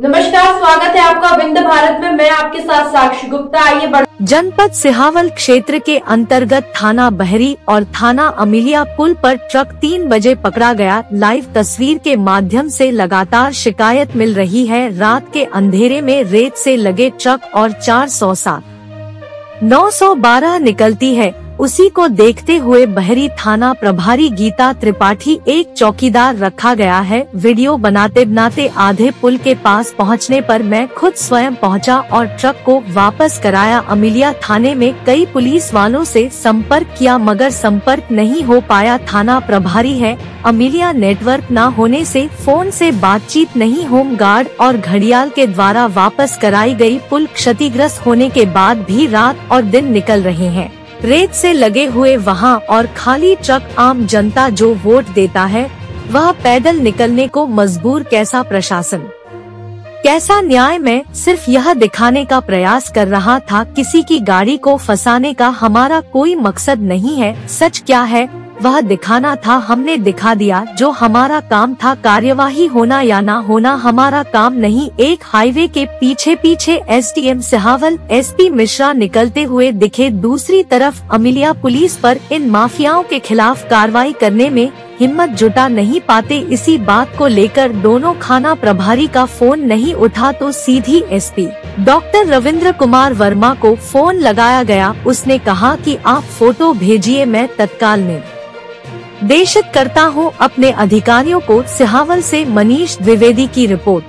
नमस्कार, स्वागत है आपका विंद भारत में। मैं आपके साथ साक्षी गुप्ता। आइए बढ़ जनपद सिहावल क्षेत्र के अंतर्गत थाना बहरी और थाना अमिलिया पुल पर ट्रक तीन बजे पकड़ा गया। लाइव तस्वीर के माध्यम से लगातार शिकायत मिल रही है। रात के अंधेरे में रेत से लगे ट्रक और चार सौ सात। नौ सौ बारह निकलती है। उसी को देखते हुए बहरी थाना प्रभारी गीता त्रिपाठी एक चौकीदार रखा गया है। वीडियो बनाते बनाते आधे पुल के पास पहुँचने पर मैं खुद स्वयं पहुँचा और ट्रक को वापस कराया। अमिलिया थाने में कई पुलिस वालों से संपर्क किया मगर संपर्क नहीं हो पाया। थाना प्रभारी है। अमिलिया नेटवर्क न होने से फ़ोन से बातचीत नहीं। होम गार्ड और घड़ियाल के द्वारा वापस कराई गई पुल क्षतिग्रस्त होने के बाद भी रात और दिन निकल रहे हैं। रेत से लगे हुए वहाँ और खाली ट्रक आम जनता जो वोट देता है, वह पैदल निकलने को मजबूर कैसा प्रशासन? कैसा न्याय में सिर्फ़ यह दिखाने का प्रयास कर रहा था किसी की गाड़ी को फंसाने का हमारा कोई मकसद नहीं है, सच क्या है? वह दिखाना था, हमने दिखा दिया, जो हमारा काम था कार्यवाही होना या ना होना, हमारा काम नहीं। एक हाईवे के पीछे पीछे एसडीएम सिहावल एसपी मिश्रा निकलते हुए दिखे। दूसरी तरफ़ अमिलिया पुलिस पर इन माफियाओं के खिलाफ कार्रवाई करने में हिम्मत जुटा नहीं पाते। इसी बात को लेकर दोनों खाना प्रभारी का फ़ोन नहीं उठा तो सीधी एसपी डॉक्टर रविंद्र कुमार वर्मा को फ़ोन लगाया गया। उसने कहा कि, आप फ़ोटो भेजिए, मैं तत्काल में देशित करता हूँ अपने अधिकारियों को सिहावल से मनीष द्विवेदी की रिपोर्ट।